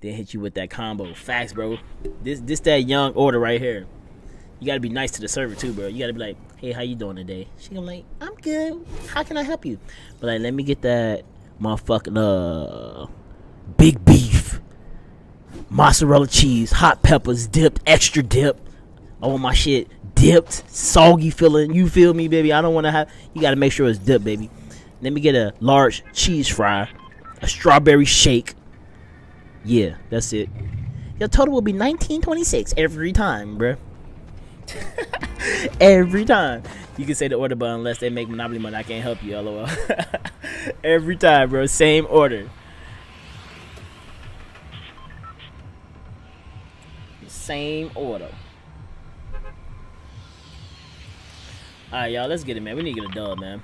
Then hit you with that combo. Facts, bro. This this that young order right here. You gotta be nice to the server too, bro. You gotta be like, hey, how you doing today? She gonna like, I'm good. How can I help you? But like, let me get that motherfucking uh big beef, mozzarella cheese, hot peppers, dipped, extra dip. I want my shit dipped, soggy feeling. You feel me, baby? I don't want to have. You gotta make sure it's dipped, baby. Let me get a large cheese fry, a strawberry shake. Yeah, that's it. Your total will be 1926 every time, bruh. every time. You can say the order, but unless they make Monopoly money, I can't help you, lol. every time, bro. Same order. Same order. Alright, y'all, let's get it, man. We need to get a dub, man.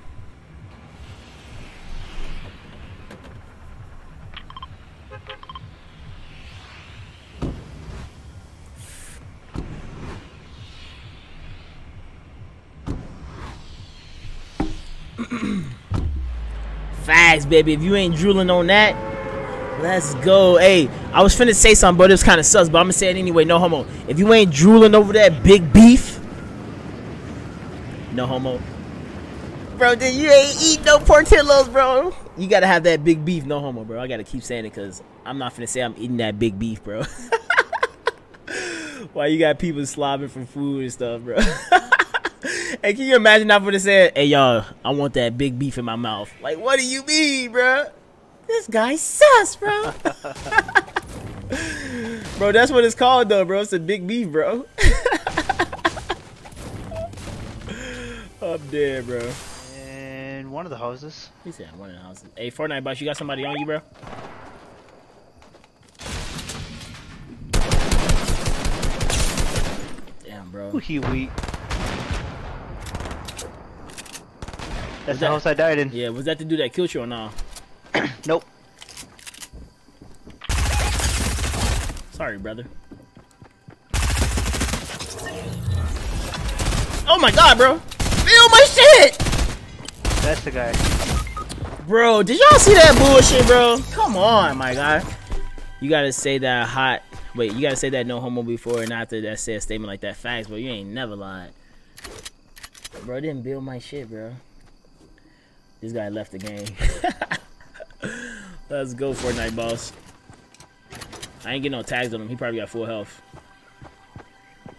Facts, baby. If you ain't drooling on that, let's go. Hey, I was finna say something, but it was kind of sus, but I'm gonna say it anyway. No homo. If you ain't drooling over that big beef, no homo. Bro, then you ain't eat no Portillo's, bro. You gotta have that big beef, no homo, bro. I gotta keep saying it because I'm not finna say I'm eating that big beef, bro. Why you got people slobbing for food and stuff, bro? hey, can you imagine I would have said, "Hey, y'all, I want that big beef in my mouth." Like, what do you mean, bro? This guy sus, bro. bro, that's what it's called, though, bro. It's a big beef, bro. I'm dead, bro. In one of the houses. He said one of the houses. Hey, Fortnite boss, you got somebody on you, bro? Damn, bro. Ooh, he weak. That's the that- house I died in. Yeah, was that the dude that killed you or no? Nope. Sorry, brother. Oh my god, bro! My shit! That's the guy. Bro, did y'all see that bullshit, bro? Come on, my guy. You gotta say that hot. Wait, you gotta say that no homo before and after that say a statement like that. Facts, bro. You ain't never lied. Bro, I didn't build my shit, bro. This guy left the game. Let's go, Fortnite boss. I ain't getting no tags on him. He probably got full health.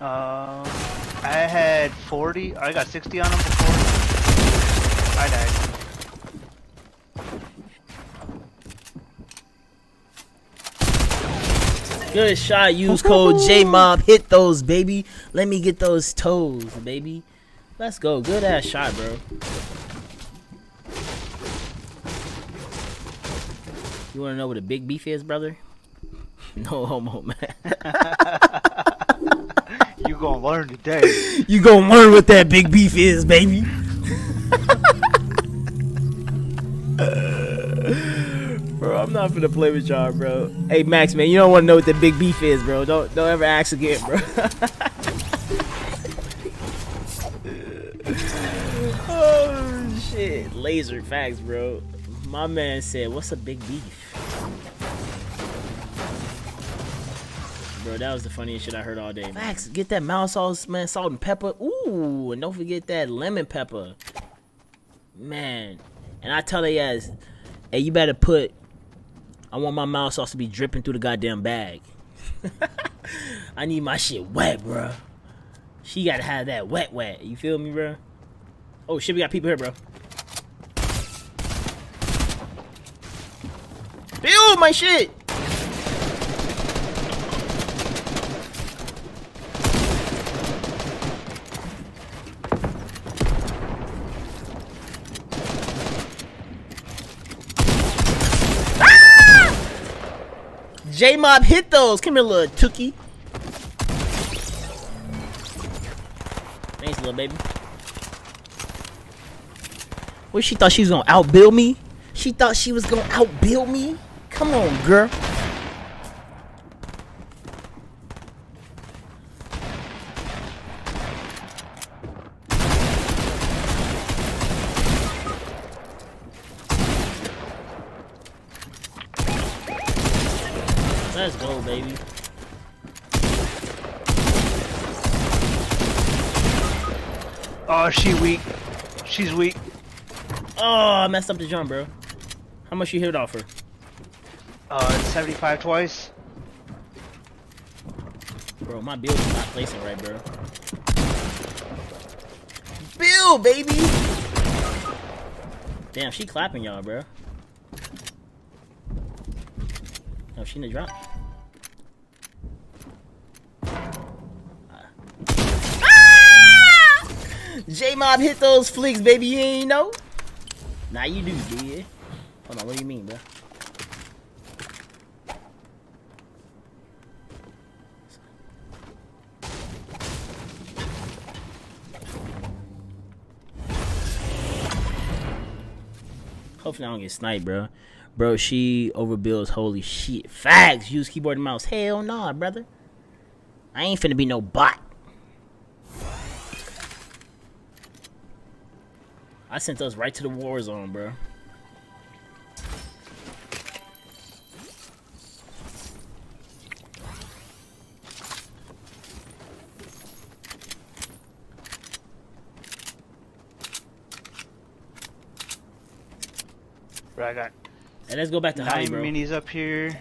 Um, I had 40. I got 60 on him before. I died. Good shot. Use code JMOB. Hit those, baby. Let me get those toes, baby. Let's go. Good ass shot, bro. You want to know what a big beef is, brother? No homo, man. You gonna learn today. you gonna learn what that big beef is, baby. bro, I'm not gonna play with y'all, bro. Hey, Max, man, you don't want to know what the big beef is, bro. Don't don't ever ask again, bro. oh shit, laser facts, bro. My man said, "What's a big beef?" Bro, that was the funniest shit I heard all day. Facts, get that mild sauce, man, salt and pepper. Ooh, and don't forget that lemon pepper. Man, and I tell they ass, hey, you better put. I want my mild sauce to be dripping through the goddamn bag. I need my shit wet, bro. She gotta have that wet, wet. You feel me, bro? Oh shit, we got people here, bro. Build my shit. J Mob hit those. Come here, little Tookie. Thanks, little baby. What she thought she was gonna outbuild me? She thought she was gonna outbuild me? Come on, girl. Let's go, baby. Oh, she weak. She's weak. Oh, I messed up the jump, bro. How much you hit off her? Uh, 75 twice. Bro, my build is not placing right, bro. Build, baby! Damn, she clapping y'all, bro. Oh, she in the drop. J-Mob hit those flicks, baby. You ain't know? Now you do, dude. Hold on, what do you mean, bro? Hopefully I don't get sniped, bro. Bro, she overbuilds. Holy shit. Facts. Use keyboard and mouse. Hell nah, brother. I ain't finna be no bot. I sent us right to the war zone, bro. Bro, I got Hey, let's go back to Holly, nine bro. minis up here.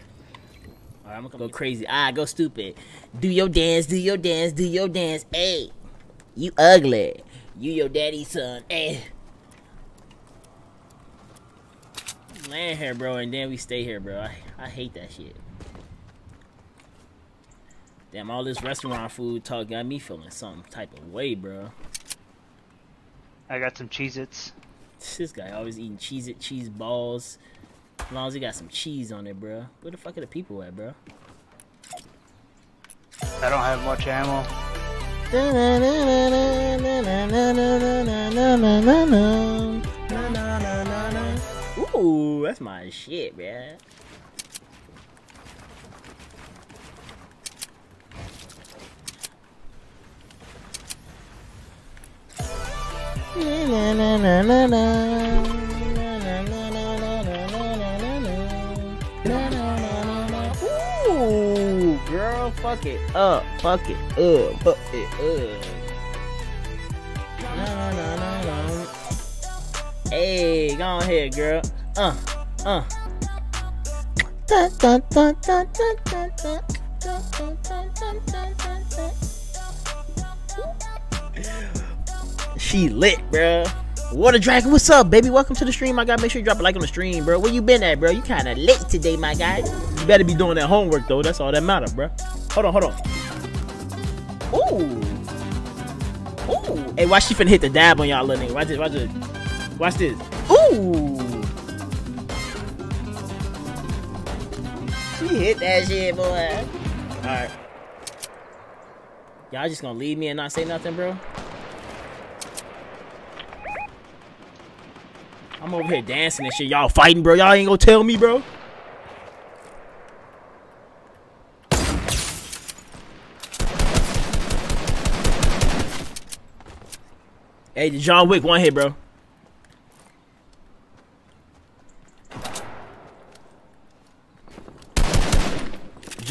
Alright, I'm gonna go crazy. Ah, go stupid. Do your dance, do your dance, do your dance. Hey, you ugly. You your daddy's son. Hey. Land here, bro, and then we stay here, bro. I, I hate that shit. Damn, all this restaurant food talk got me feeling some type of way, bro. I got some Cheez-Its. This guy always eating cheese it, cheese balls. As long as he got some cheese on it, bro. Where the fuck are the people at, bro? I don't have much ammo. Ooh, that's my shit, man. Ooh, girl, fuck it up, fuck it up, fuck it up. Na, na, na, na, na. Hey, go ahead, girl. Uh, uh. She lit, bro. Water Dragon, what's up, baby? Welcome to the stream, my guy. Make sure you drop a like on the stream, bro. Where you been at, bro? You kind of late today, my guy. You better be doing that homework, though. That's all that matters, bro. Hold on, hold on. Ooh. Ooh. Hey, watch she finna hit the dab on y'all, little nigga. Watch this, watch this. Watch this. Ooh. She hit that shit, boy. Alright. Y'all just gonna leave me and not say nothing, bro? I'm over here dancing and shit. Y'all fighting, bro. Y'all ain't gonna tell me, bro. Hey, John Wick, one hit, bro.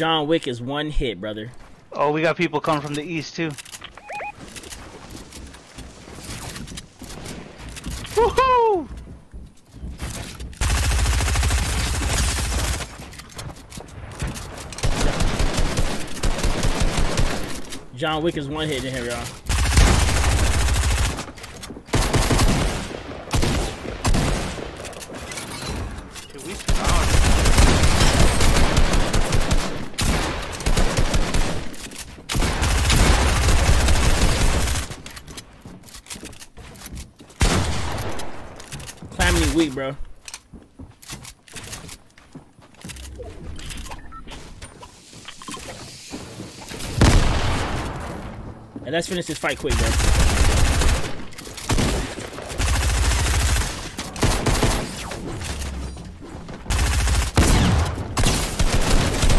John Wick is one hit, brother. Oh, we got people coming from the east too. Woohoo! John Wick is one hit in here, y'all. Dude, we surrounded. Weak, bro. And let's finish this fight quick, bro.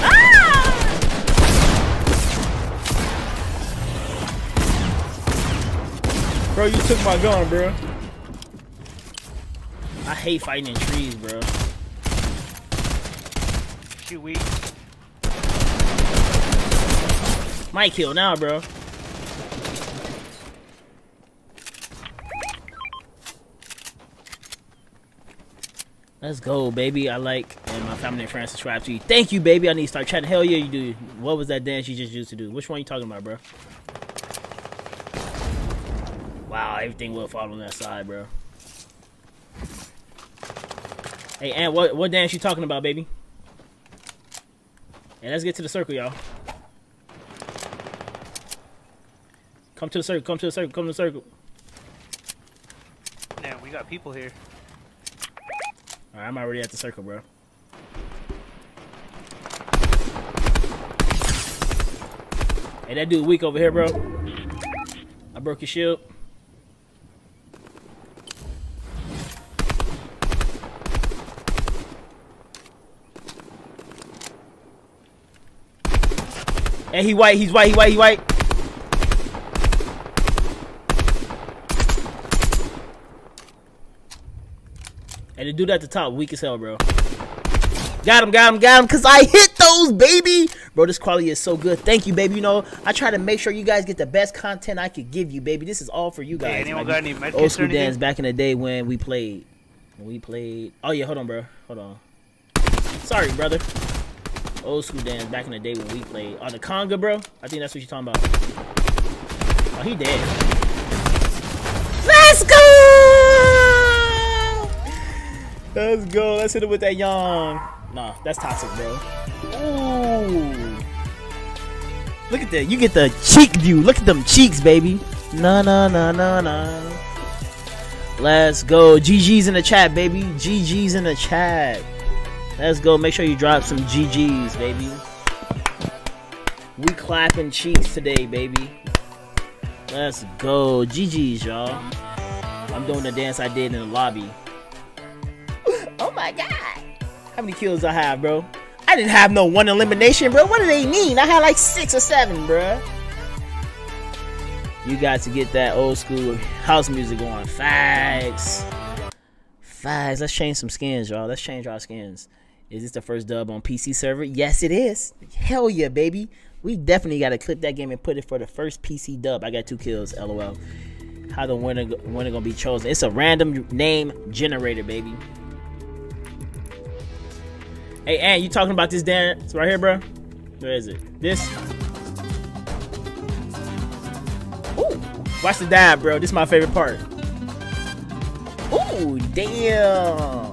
Ah! Bro, you took my gun, bro. I hate fighting in trees, bro. She weak. Might kill now, bro. Let's go, baby. I like and my family and friends subscribe to you. Thank you, baby. I need to start chatting. Hell yeah, you do. What was that dance you just used to do? Which one you talking about, bro? Wow, everything will fall on that side, bro. Hey, and what what dance you talking about, baby? Hey, let's get to the circle, y'all. Come to the circle, come to the circle, come to the circle. Damn, we got people here. Alright, I'm already at the circle, bro. Hey, that dude weak over here, bro. I broke your shield. Hey, he white, he's white, he white, he white. And the dude at the top, weak as hell, bro. Got him, got him, got him, because I hit those, baby. Bro, this quality is so good. Thank you, baby. You know, I try to make sure you guys get the best content I could give you, baby. This is all for you guys. Hey, anyone got any or Old school dance back in the day when we played. When we played. Oh, yeah, hold on, bro. Hold on. Sorry, brother. Old school dance back in the day when we played. Oh, the conga, bro? I think that's what you're talking about. Oh, he dead. Let's go! Let's go. Let's hit it with that young. Nah, that's toxic, bro. Ooh. Look at that. You get the cheek view. Look at them cheeks, baby. Na na na na na. Let's go. GG's in the chat, baby. GG's in the chat. Let's go. Make sure you drop some GG's, baby. We clapping cheeks today, baby. Let's go. GG's, y'all. I'm doing the dance I did in the lobby. oh my god. How many kills I have, bro? I didn't have no one elimination, bro. What do they mean? I had like six or seven, bro. You got to get that old school house music going. Facts. Facts. Let's change some skins, y'all. Let's change our skins. Is this the first dub on PC server? Yes, it is. Hell yeah, baby. We definitely got to clip that game and put it for the first PC dub. I got two kills, lol. How the winner, winner gonna be chosen? It's a random name generator, baby. Hey, Ant, you talking about this dance right here, bro? Where is it? This? Ooh, watch the dive, bro. This is my favorite part. Ooh, damn.